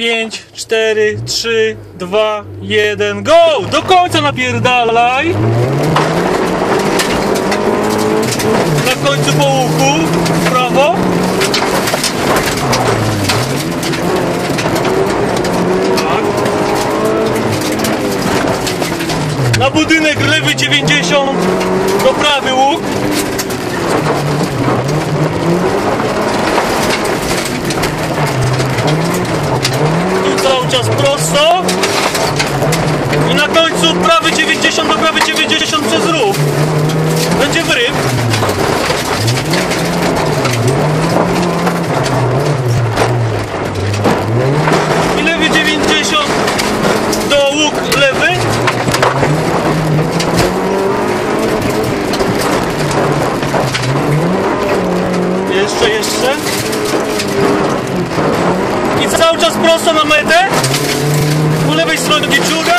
5, 4, 3, 2, 1, go! Do końca napierdalaj! Na końcu po łuku, w prawo. Tak. Na budynek lewy 90, do prawy łuk. Tu cały czas prosto. I na końcu prawy 90 do prawy 90 przez rów. Będzie wryw. I lewy 90 do łuk lewy. Jeszcze, jeszcze. Cały czas prosto na metę. Po lewej stronie wcześniej.